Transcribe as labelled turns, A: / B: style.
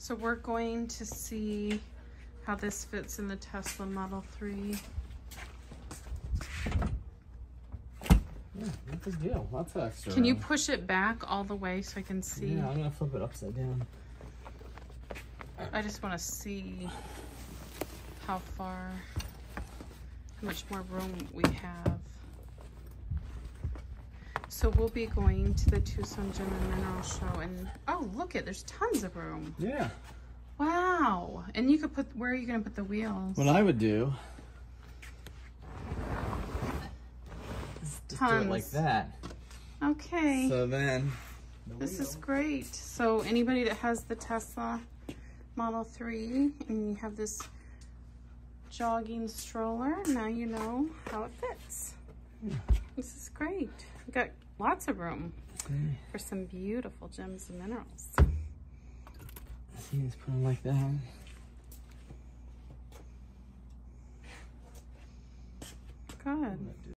A: So we're going to see how this fits in the Tesla Model 3.
B: Yeah, not a big deal. Lots of extra.
A: Can you push it back all the way so I can see?
B: Yeah, I'm gonna flip it upside down.
A: I just want to see how far, how much more room we have. So we'll be going to the Tucson Gem and Mineral Show and, oh, look it, there's tons of room.
B: Yeah.
A: Wow. And you could put, where are you going to put the wheels?
B: What I would do is just do it like that.
A: Okay.
B: So then. the
A: This is great. So anybody that has the Tesla Model 3 and you have this jogging stroller, now you know how it fits. This is great. We got lots of room
B: See,
A: for some beautiful gems and minerals.
B: see, just put them like that.
A: Good.